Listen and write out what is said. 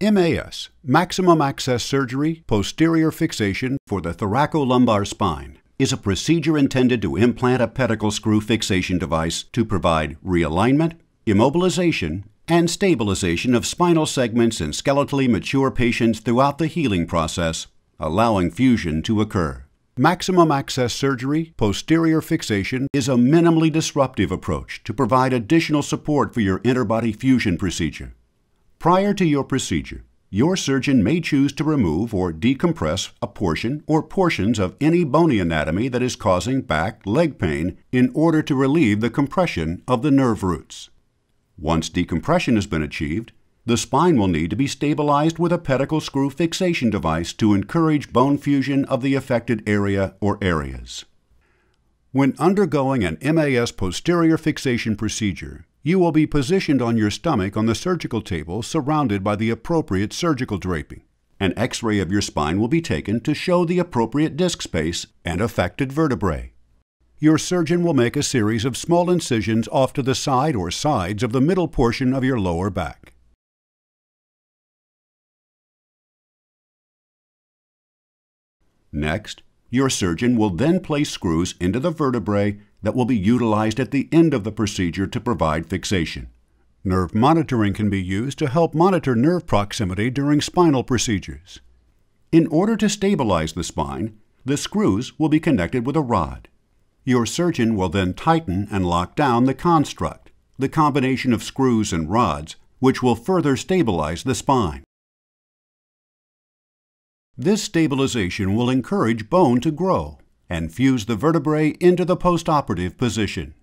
MAS, Maximum Access Surgery, Posterior Fixation for the Thoracolumbar Spine, is a procedure intended to implant a pedicle screw fixation device to provide realignment, immobilization, and stabilization of spinal segments in skeletally mature patients throughout the healing process, allowing fusion to occur. Maximum access surgery, posterior fixation, is a minimally disruptive approach to provide additional support for your interbody fusion procedure. Prior to your procedure, your surgeon may choose to remove or decompress a portion or portions of any bony anatomy that is causing back leg pain in order to relieve the compression of the nerve roots. Once decompression has been achieved, the spine will need to be stabilized with a pedicle screw fixation device to encourage bone fusion of the affected area or areas. When undergoing an MAS posterior fixation procedure, you will be positioned on your stomach on the surgical table surrounded by the appropriate surgical draping. An x-ray of your spine will be taken to show the appropriate disc space and affected vertebrae. Your surgeon will make a series of small incisions off to the side or sides of the middle portion of your lower back. Next, your surgeon will then place screws into the vertebrae that will be utilized at the end of the procedure to provide fixation. Nerve monitoring can be used to help monitor nerve proximity during spinal procedures. In order to stabilize the spine, the screws will be connected with a rod. Your surgeon will then tighten and lock down the construct, the combination of screws and rods, which will further stabilize the spine. This stabilization will encourage bone to grow and fuse the vertebrae into the postoperative position.